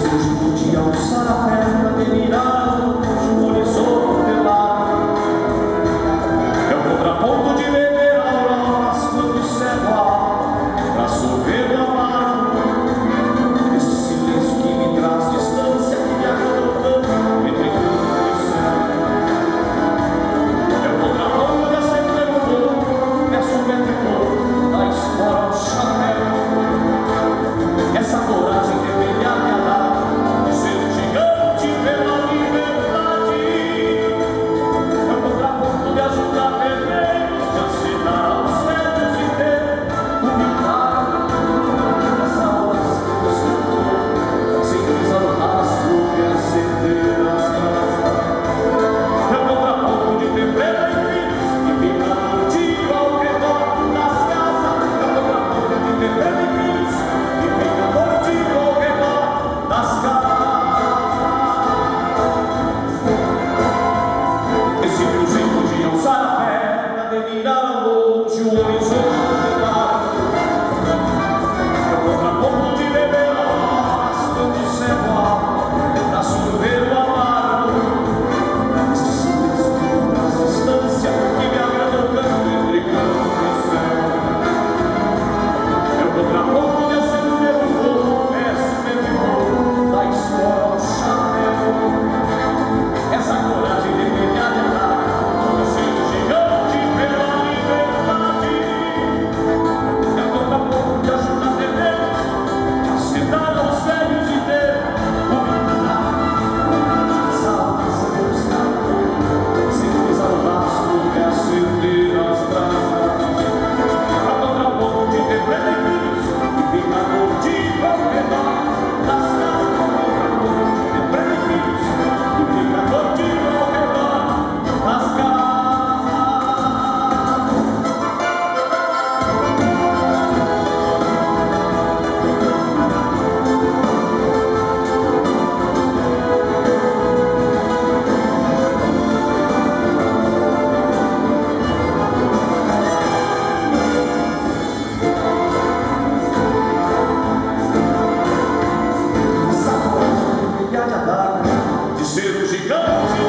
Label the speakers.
Speaker 1: hoje podia almoçar a. ser o gigante.